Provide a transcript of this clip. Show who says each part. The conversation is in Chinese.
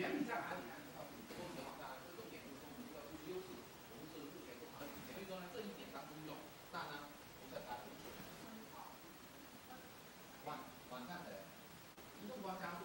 Speaker 1: 原理在哪里呢？到底说网么？那这重点就是说我们要突出优势，我们是目前做好业，所以说呢，这一点当中用，那呢，我们在哪里？网网上的移动端商。